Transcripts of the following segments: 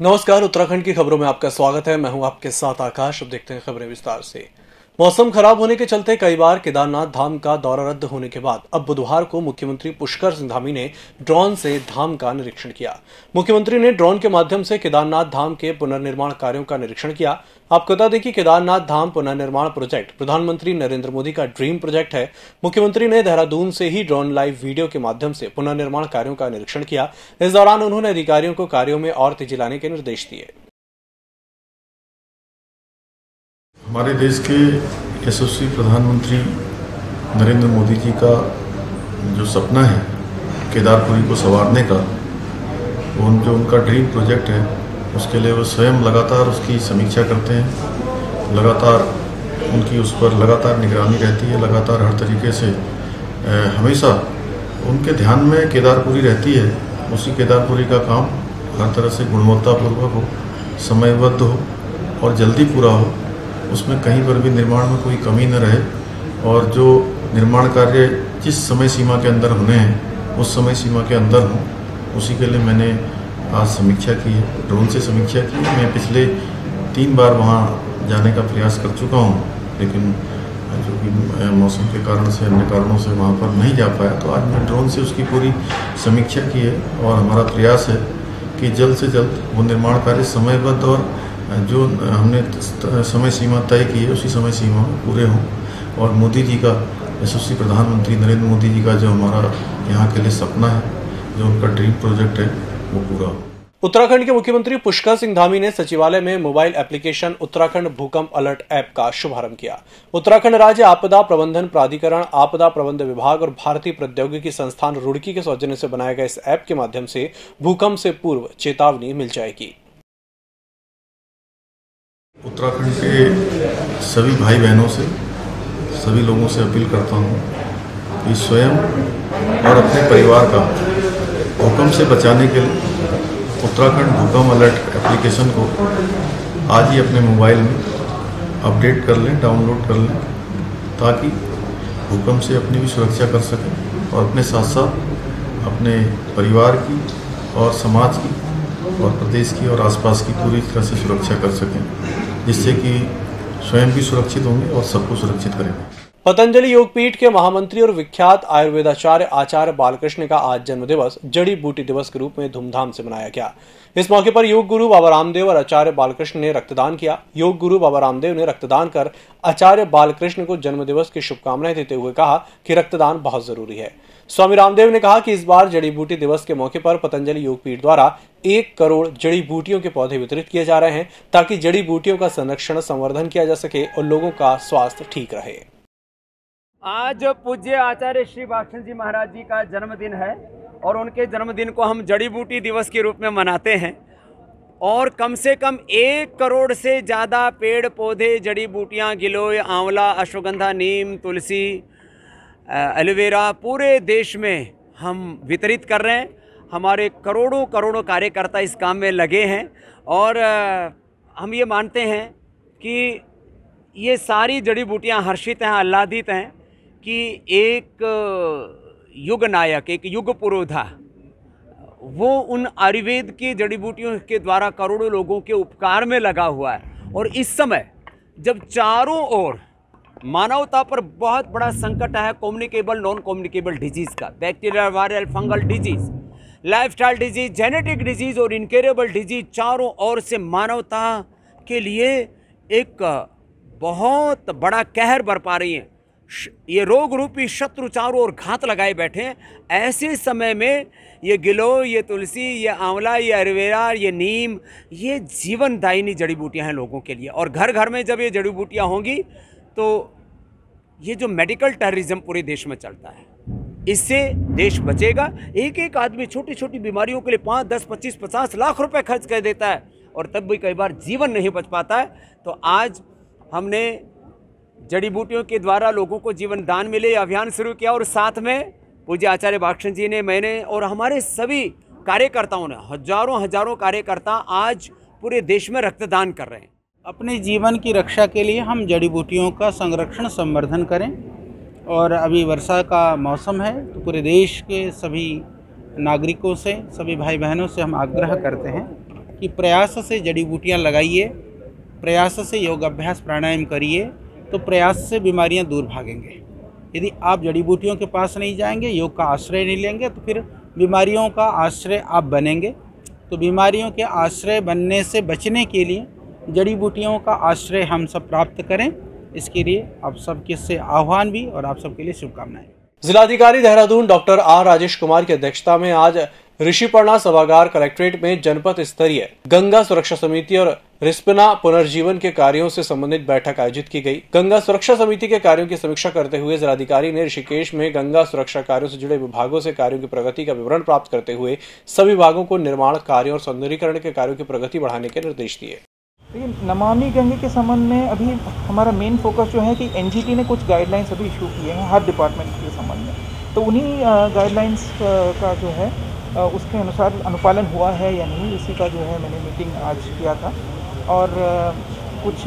नमस्कार, उत्तराखंड की खबरों में आपका स्वागत है। मैं हूँ आपके साथ आकाश। अब देखते हैं खबरें विस्तार से। मौसम खराब होने के चलते कई बार केदारनाथ धाम का दौरा रद्द होने के बाद अब बुधवार को मुख्यमंत्री पुष्कर सिंह धामी ने ड्रोन से धाम का निरीक्षण किया। मुख्यमंत्री ने ड्रोन के माध्यम से केदारनाथ धाम के पुनर्निर्माण कार्यों का निरीक्षण किया। आपको बता दें कि केदारनाथ धाम पुनर्निर्माण प्रोजेक्ट प्रधानमंत्री नरेंद्र मोदी का ड्रीम प्रोजेक्ट है। मुख्यमंत्री ने देहरादून से ही ड्रोन लाइव वीडियो के माध्यम से पुनर्निर्माण कार्यों का निरीक्षण किया। इस दौरान उन्होंने अधिकारियों को कार्यों में और तेज़ी लाने के निर्देश दिए। हमारे देश के यशस्वी प्रधानमंत्री नरेंद्र मोदी जी का जो सपना है, केदारपुरी को संवारने का, वो जो उनका ड्रीम प्रोजेक्ट है, उसके लिए वो स्वयं लगातार उसकी समीक्षा करते हैं। लगातार उनकी उस पर लगातार निगरानी रहती है, लगातार हर तरीके से हमेशा उनके ध्यान में केदारपुरी रहती है। उसी केदारपुरी का काम हर तरह से गुणवत्तापूर्वक हो, समयबद्ध हो और जल्दी पूरा हो। उसमें कहीं पर भी निर्माण में कोई कमी न रहे और जो निर्माण कार्य जिस समय सीमा के अंदर होने हैं, उस समय सीमा के अंदर हों, उसी के लिए मैंने आज समीक्षा की है। ड्रोन से समीक्षा की मैं पिछले तीन बार वहाँ जाने का प्रयास कर चुका हूँ, लेकिन जो कि मौसम के कारण से, अन्य कारणों से वहाँ पर नहीं जा पाया। तो आज मैं ड्रोन से उसकी पूरी समीक्षा की है और हमारा प्रयास है कि जल्द से जल्द वो निर्माण कार्य समयबद्ध और जो हमने समय सीमा तय की है, उसी समय सीमा में पूरे हों। और मोदी जी का, यशस्वी प्रधानमंत्री नरेंद्र मोदी जी का जो हमारा यहाँ के लिए सपना है, जो उनका ड्रीम प्रोजेक्ट है, वो पूरा हो। उत्तराखंड के मुख्यमंत्री पुष्कर सिंह धामी ने सचिवालय में मोबाइल एप्लीकेशन उत्तराखंड भूकंप अलर्ट ऐप का शुभारंभ किया। उत्तराखंड राज्य आपदा प्रबंधन प्राधिकरण, आपदा प्रबंध विभाग और भारतीय प्रौद्योगिकी संस्थान रुड़की के सौजन्य से बनाए गए इस ऐप के माध्यम से भूकंप से पूर्व चेतावनी मिल जाएगी। उत्तराखंड के सभी भाई बहनों से, सभी लोगों से अपील करता हूँ कि स्वयं और अपने परिवार का भूकंप से बचाने के लिए उत्तराखंड भूकंप अलर्ट एप्लीकेशन को आज ही अपने मोबाइल में अपडेट कर लें, डाउनलोड कर लें, ताकि भूकंप से अपनी भी सुरक्षा कर सकें और अपने साथ साथ अपने परिवार की और समाज की और प्रदेश की और आसपास की पूरी तरह से सुरक्षा कर सकें, जिससे कि स्वयं भी सुरक्षित होंगे और सबको सुरक्षित करेंगे पतंजलि योगपीठ के महामंत्री और विख्यात आयुर्वेदाचार्य आचार्य बालकृष्ण का आज जन्म दिवस जड़ी बूटी दिवस के रूप में धूमधाम से मनाया गया। इस मौके पर योग गुरु बाबा रामदेव और आचार्य बालकृष्ण ने रक्तदान किया। योग गुरु बाबा रामदेव ने रक्तदान कर आचार्य बालकृष्ण को जन्म दिवस की शुभकामनाएँ देते हुए कहा कि रक्तदान बहुत ज़रूरी है। स्वामी रामदेव ने कहा कि इस बार जड़ी बूटी दिवस के मौके पर पतंजलि योगपीठ द्वारा एक करोड़ जड़ी बूटियों के पौधे वितरित किए जा रहे हैं ताकि जड़ी बूटियों का संरक्षण, संवर्धन किया जा सके और लोगों का स्वास्थ्य ठीक रहे। आज पूज्य आचार्य श्री भाषण जी महाराज जी का जन्मदिन है और उनके जन्मदिन को हम जड़ी बूटी दिवस के रूप में मनाते हैं। और कम से कम एक करोड़ से ज़्यादा पेड़, पौधे, जड़ी बूटियाँ, गिलोय, आंवला, अश्वगंधा, नीम, तुलसी एलोवेरा पूरे देश में हम वितरित कर रहे हैं। हमारे करोड़ों करोड़ों कार्यकर्ता इस काम में लगे हैं और हम ये मानते हैं कि ये सारी जड़ी बूटियाँ हर्षित हैं, आह्लादित हैं कि एक युग नायक, एक युग पुरोधा, वो उन आयुर्वेद की जड़ी बूटियों के द्वारा करोड़ों लोगों के उपकार में लगा हुआ है। और इस समय जब चारों ओर मानवता पर बहुत बड़ा संकट है कम्युनिकेबल नॉन कम्युनिकेबल डिज़ीज़ का। Bacterial viral fungal disease lifestyle disease genetic disease और इनकेरेबल डिज़ीज़ चारों ओर से मानवता के लिए एक बहुत बड़ा कहर बरपा रही हैं। ये रोग रूपी शत्रु चारों ओर घात लगाए बैठे हैं। ऐसे समय में ये गिलो, ये तुलसी, ये आंवला, ये अरवेरा ये नीम, ये जीवनदायिनी जड़ी बूटियाँ हैं लोगों के लिए। और घर घर में जब ये जड़ी बूटियाँ होंगी तो ये जो मेडिकल टेररिज्म पूरे देश में चलता है, इससे देश बचेगा। एक एक आदमी छोटी छोटी बीमारियों के लिए पाँच, दस, पच्चीस, पचास लाख रुपए खर्च कर देता है और तब भी कई बार जीवन नहीं बच पाता है। तो आज हमने जड़ी बूटियों के द्वारा लोगों को जीवन दान मिले, अभियान शुरू किया और साथ में पूज्य आचार्य बाक्षण जी ने, मैंने और हमारे सभी कार्यकर्ताओं ने, हज़ारों हज़ारों कार्यकर्ता आज पूरे देश में रक्तदान कर रहे हैं। अपने जीवन की रक्षा के लिए हम जड़ी बूटियों का संरक्षण, संवर्धन करें। और अभी वर्षा का मौसम है तो पूरे देश के सभी नागरिकों से, सभी भाई बहनों से हम आग्रह करते हैं कि प्रयास से जड़ी बूटियाँ लगाइए, प्रयास से योग अभ्यास प्राणायाम करिए तो प्रयास से बीमारियाँ दूर भागेंगे। यदि आप जड़ी बूटियों के पास नहीं जाएँगे, योग का आश्रय नहीं लेंगे तो फिर बीमारियों का आश्रय आप बनेंगे। तो बीमारियों के आश्रय बनने से बचने के लिए जड़ी बूटियों का आश्रय हम सब प्राप्त करें। इसके लिए आप सबके से आह्वान भी और आप सबके लिए शुभकामनाएँ। जिलाधिकारी देहरादून डॉक्टर आर राजेश कुमार की अध्यक्षता में आज ऋषिपर्णा सभागार कलेक्ट्रेट में जनपद स्तरीय गंगा सुरक्षा समिति और रिस्पना पुनर्जीवन के कार्यों से संबंधित बैठक आयोजित की गई। गंगा सुरक्षा समिति के कार्यों की समीक्षा करते हुए जिलाधिकारी ने ऋषिकेश में गंगा सुरक्षा कार्यों से जुड़े विभागों से कार्यों की प्रगति का विवरण प्राप्त करते हुए सभी विभागों को निर्माण कार्यों और सौंदर्यीकरण के कार्यों की प्रगति बढ़ाने के निर्देश दिए। देखिए, नमामि गंगे के संबंध में अभी हमारा मेन फोकस जो है कि एनजीटी ने कुछ गाइडलाइंस अभी इशू किए हैं, हर डिपार्टमेंट के संबंध में। तो उन्हीं गाइडलाइंस का जो है उसके अनुसार अनुपालन हुआ है या नहीं, इसी का जो है मैंने मीटिंग आज किया था। और कुछ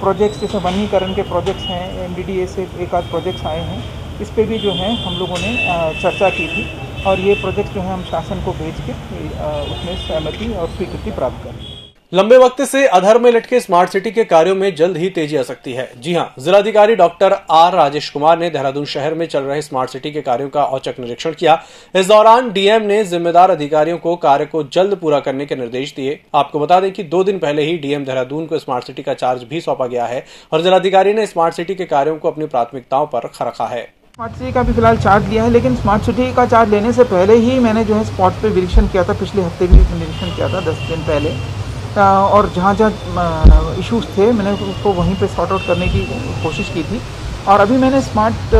प्रोजेक्ट्स जैसे वनीकरण के प्रोजेक्ट्स हैं एमडीडीए से एक आध प्रोजेक्ट्स आए हैं, इस पर भी जो है हम लोगों ने चर्चा की थी। और ये प्रोजेक्ट्स जो है हम शासन को भेज के उसमें सहमति और स्वीकृति प्राप्त करें लंबे वक्त से अधर में लटके स्मार्ट सिटी के कार्यों में जल्द ही तेज़ी आ सकती है। जी हाँ, जिलाधिकारी डॉक्टर आर राजेश कुमार ने देहरादून शहर में चल रहे स्मार्ट सिटी के कार्यों का औचक निरीक्षण किया। इस दौरान डीएम ने जिम्मेदार अधिकारियों को कार्य को जल्द पूरा करने के निर्देश दिए। आपको बता दें कि दो दिन पहले ही डीएम देहरादून को स्मार्ट सिटी का चार्ज भी सौंपा गया है और जिलाधिकारी ने स्मार्ट सिटी के कार्यो को अपनी प्राथमिकताओं पर रखा रखा है। स्मार्ट सिटी का भी फ़िलहाल चार्ज लिया है, लेकिन स्मार्ट सिटी का चार्ज लेने से पहले ही मैंने जो है स्पॉट पे निरीक्षण किया था, पिछले हफ़्ते भी निरीक्षण किया था, दस दिन पहले। और जहाँ जहाँ इश्यूज़ थे, मैंने उसको वहीं पे सॉर्ट आउट करने की कोशिश की थी। और अभी मैंने स्मार्ट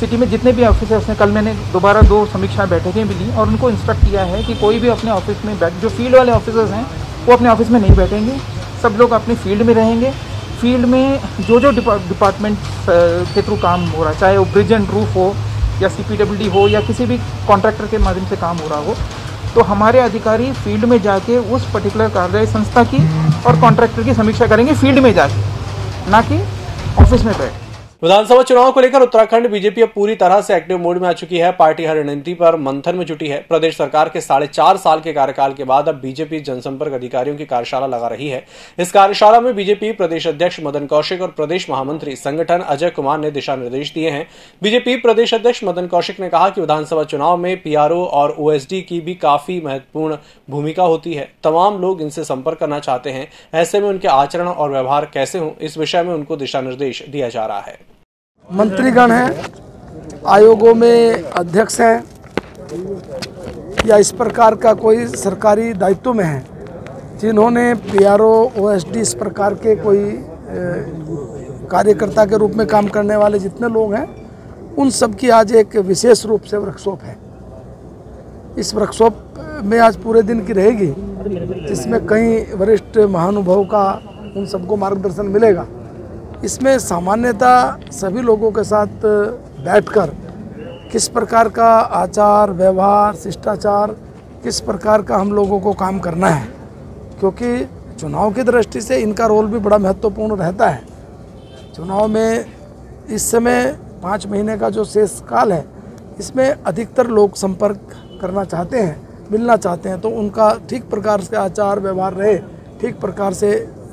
सिटी में जितने भी ऑफिसर्स हैं कल मैंने दोबारा दो समीक्षा बैठकें भी ली और उनको इंस्ट्रक्ट किया है कि कोई भी अपने ऑफ़िस में बैठ, जो फ़ील्ड वाले ऑफिसर्स हैं, वो अपने ऑफ़िस में नहीं बैठेंगे। सब लोग अपने फ़ील्ड में रहेंगे। फ़ील्ड में जो जो डिपार्टमेंट के थ्रू काम हो रहा है, चाहे वो ब्रिज एंड रूफ हो या सी हो या किसी भी कॉन्ट्रैक्टर के माध्यम से काम हो रहा हो तो हमारे अधिकारी फ़ील्ड में जाके उस पर्टिकुलर कार्य संस्था की और कॉन्ट्रैक्टर की समीक्षा करेंगे फ़ील्ड में जाके, ना कि ऑफ़िस में बैठ विधानसभा चुनाव को लेकर उत्तराखंड बीजेपी अब पूरी तरह से एक्टिव मोड में आ चुकी है। पार्टी हर रणनीति पर मंथन में जुटी है। प्रदेश सरकार के साढ़े चार साल के कार्यकाल के बाद अब बीजेपी जनसंपर्क अधिकारियों की कार्यशाला लगा रही है। इस कार्यशाला में बीजेपी प्रदेश अध्यक्ष मदन कौशिक और प्रदेश महामंत्री संगठन अजय कुमार ने दिशा निर्देश दिए हैं। बीजेपी प्रदेश अध्यक्ष मदन कौशिक ने कहा कि विधानसभा चुनाव में पीआरओ और ओएसडी की भी काफ़ी महत्वपूर्ण भूमिका होती है। तमाम लोग इनसे संपर्क करना चाहते हैं। ऐसे में उनके आचरण और व्यवहार कैसे हों, इस विषय में उनको दिशा निर्देश दिया जा रहा है। मंत्रीगण हैं, आयोगों में अध्यक्ष हैं, या इस प्रकार का कोई सरकारी दायित्व में है, जिन्होंने पीआरओ ओएसडी इस प्रकार के कोई कार्यकर्ता के रूप में काम करने वाले जितने लोग हैं, उन सब की आज एक विशेष रूप से वर्कशॉप है। इस वर्कशॉप में आज पूरे दिन की रहेगी, जिसमें कई वरिष्ठ महानुभव का उन सबको मार्गदर्शन मिलेगा। इसमें सामान्यतः सभी लोगों के साथ बैठकर किस प्रकार का आचार, व्यवहार, शिष्टाचार, किस प्रकार का हम लोगों को काम करना है, क्योंकि चुनाव की दृष्टि से इनका रोल भी बड़ा महत्वपूर्ण रहता है। चुनाव में इस समय पाँच महीने का जो शेष काल है, इसमें अधिकतर लोग संपर्क करना चाहते हैं, मिलना चाहते हैं तो उनका ठीक प्रकार से आचार, व्यवहार रहे, ठीक प्रकार से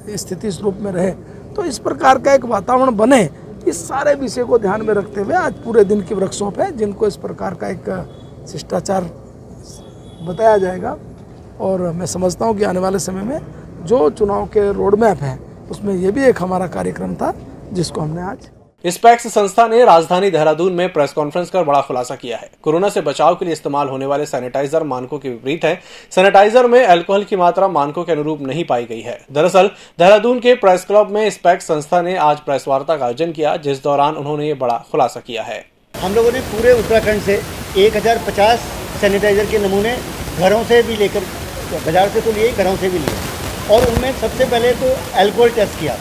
स्थिति इस रूप में रहे। तो इस प्रकार का एक वातावरण बने, इस सारे विषय को ध्यान में रखते हुए आज पूरे दिन की वर्कशॉप है, जिनको इस प्रकार का एक शिष्टाचार बताया जाएगा। और मैं समझता हूँ कि आने वाले समय में जो चुनाव के रोड मैप हैं, उसमें ये भी एक हमारा कार्यक्रम था, जिसको हमने आज स्पैक्स संस्था ने राजधानी देहरादून में प्रेस कॉन्फ्रेंस कर बड़ा खुलासा किया है। कोरोना से बचाव के लिए इस्तेमाल होने वाले सैनिटाइजर मानकों के विपरीत है। सैनिटाइजर में अल्कोहल की मात्रा मानकों के अनुरूप नहीं पाई गई है। दरअसल, देहरादून के प्रेस क्लब में स्पैक्स संस्था ने आज प्रेस वार्ता का आयोजन किया, जिस दौरान उन्होंने ये बड़ा खुलासा किया है। हम लोगों ने पूरे उत्तराखंड से एक हज़ार पचास सैनिटाइजर के नमूने घरों से भी लेकर, बाज़ार से तो लिए, घरों से भी लिए। और उनमें सबसे पहले तो एल्कोहल टेस्ट किया।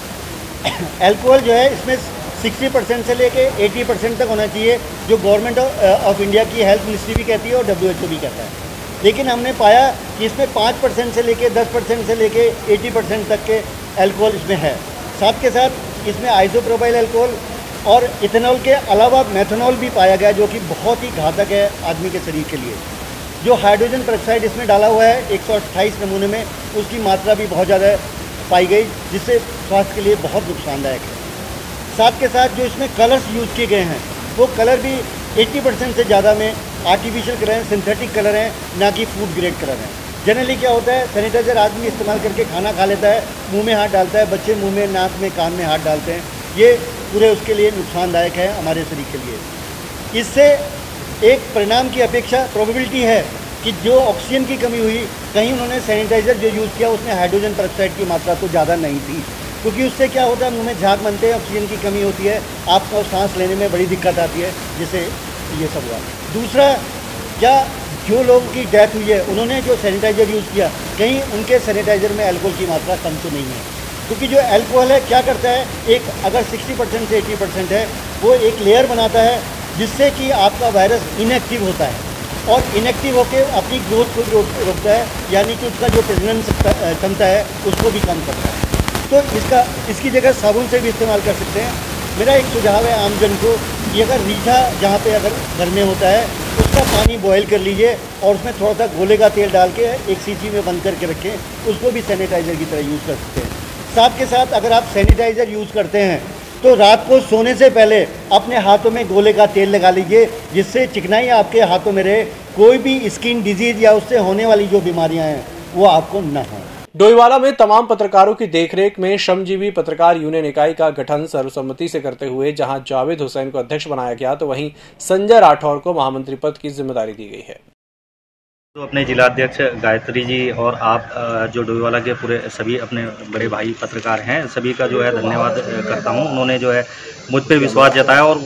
एल्कोहल जो है, इसमें 60 परसेंट से लेके एटी परसेंट तक होना चाहिए, जो गवर्नमेंट ऑफ़ इंडिया की हेल्थ मिनिस्ट्री भी कहती है और डब्ल्यूएचओ भी कहता है। लेकिन हमने पाया कि इसमें पाँच परसेंट से लेके 10 परसेंट से लेके एटी परसेंट तक के अल्कोहल इसमें है। साथ के साथ इसमें आइसोप्रोपाइल अल्कोहल और इथेनॉल के अलावा मेथनॉल भी पाया गया, जो कि बहुत ही घातक है आदमी के शरीर के लिए। जो हाइड्रोजन पेरोक्साइड इसमें डाला हुआ है, एक सौ अट्ठाइस नमूने में, उसकी मात्रा भी बहुत ज़्यादा पाई गई, जिससे स्वास्थ्य के लिए बहुत नुकसानदायक है। साथ के साथ जो इसमें कलर्स यूज़ किए गए हैं, वो कलर भी 80 परसेंट से ज़्यादा में आर्टिफिशियल कलर हैं सिंथेटिक कलर हैं, ना कि फ़ूड ग्रेड कलर हैं। जनरली क्या होता है सैनिटाइज़र आदमी इस्तेमाल करके खाना खा लेता है, मुँह में हाथ डालता है, बच्चे मुँह में, नाक में, कान में हाथ डालते हैं। ये पूरे उसके लिए नुकसानदायक है हमारे शरीर के लिए। इससे एक परिणाम की अपेक्षा प्रोबेबिलिटी है कि जो ऑक्सीजन की कमी हुई, कहीं उन्होंने सैनिटाइज़र जो यूज़ किया, उसमें हाइड्रोजन परऑक्साइड की मात्रा तो ज़्यादा नहीं थी। क्योंकि उससे क्या होता है मुँह में झाग बनते हैं ऑक्सीजन की कमी होती है, आपको सांस लेने में बड़ी दिक्कत आती है, जिससे ये सब हुआ। दूसरा, क्या जो लोगों की डेथ हुई है, उन्होंने जो सैनिटाइज़र यूज़ किया, कहीं उनके सैनिटाइज़र में अल्कोहल की मात्रा कम तो नहीं है। क्योंकि जो अल्कोहल है, क्या करता है, एक अगर 60 परसेंट से 80 परसेंट है, वो एक लेयर बनाता है, जिससे कि आपका वायरस इनएक्टिव होता है। और इनएक्टिव होकर अपनी ग्रोथ को रोकता है, यानी कि उसका जो प्रजनन क्षमता है, उसको भी कम करता है। तो इसका, इसकी जगह साबुन से भी इस्तेमाल कर सकते हैं। मेरा एक सुझाव है आमजन को कि अगर रीठा जहाँ पे अगर घर में होता है, उसका पानी बॉयल कर लीजिए और उसमें थोड़ा सा गोले का तेल डाल के एक सीची में बंद करके रखें, उसको भी सैनिटाइज़र की तरह यूज़ कर सकते हैं। साथ के साथ अगर आप सैनिटाइज़र यूज़ करते हैं तो रात को सोने से पहले अपने हाथों में गोले का तेल लगा लीजिए, जिससे चिकनाई आपके हाथों में रहे। कोई भी स्किन डिज़ीज़ या उससे होने वाली जो बीमारियाँ हैं, वो आपको न हो। डोईवाला में तमाम पत्रकारों की देखरेख में श्रमजीवी पत्रकार यूनियन इकाई का गठन सर्वसम्मति से करते हुए, जहाँ जावेद हुसैन को अध्यक्ष बनाया गया तो वहीं संजय राठौर को महामंत्री पद की ज़िम्मेदारी दी गई है। तो अपने जिलाध्यक्ष गायत्री जी और आप जो डोईवाला के पूरे सभी अपने बड़े भाई पत्रकार हैं, सभी का जो है धन्यवाद करता हूँ। उन्होंने जो है मुझ पर विश्वास जताया और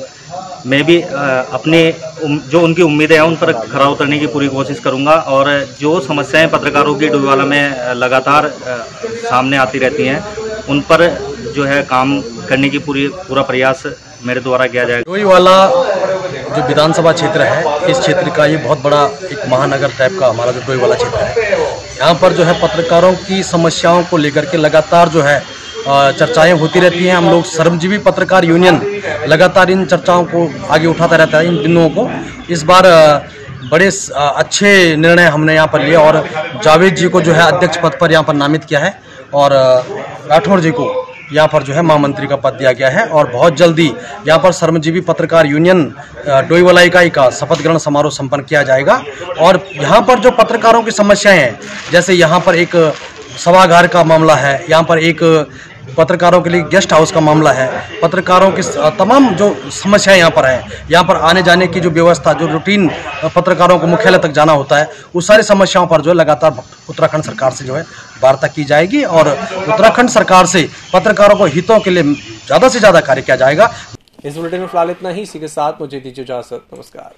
मैं भी अपने जो उनकी उम्मीदें हैं, उन पर खरा उतरने की पूरी कोशिश करूँगा और जो समस्याएँ पत्रकारों की डोईवाला में लगातार सामने आती रहती हैं, उन पर जो है काम करने की पूरी, पूरा प्रयास मेरे द्वारा किया जाएगा। डोईवाला जो विधानसभा क्षेत्र है, इस क्षेत्र का ये बहुत बड़ा एक महानगर टाइप का हमारा जो डोई वाला क्षेत्र है। यहाँ पर जो है पत्रकारों की समस्याओं को लेकर के लगातार जो है चर्चाएँ होती रहती हैं। हम लोग श्रमजीवी पत्रकार यूनियन लगातार इन चर्चाओं को आगे उठाता रहता है, इन दिनों को। इस बार बड़े अच्छे निर्णय हमने यहाँ पर लिए और जावेद जी को जो है अध्यक्ष पद पर यहाँ पर नामित किया है और राठौर जी को यहाँ पर जो है महामंत्री का पद दिया गया है और बहुत जल्दी यहाँ पर श्रमजीवी पत्रकार यूनियन डोईवाला इकाई का शपथ ग्रहण समारोह संपन्न किया जाएगा और यहाँ पर जो पत्रकारों की समस्याएँ हैं, जैसे यहाँ पर एक सभागार का मामला है, यहाँ पर एक पत्रकारों के लिए गेस्ट हाउस का मामला है। पत्रकारों की तमाम जो समस्याएँ यहाँ पर हैं, यहाँ पर आने जाने की जो व्यवस्था, जो रूटीन पत्रकारों को मुख्यालय तक जाना होता है उस सारी समस्याओं पर जो है लगातार उत्तराखंड सरकार से जो है वार्ता की जाएगी और उत्तराखंड सरकार से पत्रकारों को हितों के लिए ज़्यादा से ज़्यादा कार्य किया जाएगा। इस बुलेटिन में फ़िलहाल इतना ही। इसी के साथ मुझे दीजिए इजाज़त। नमस्कार।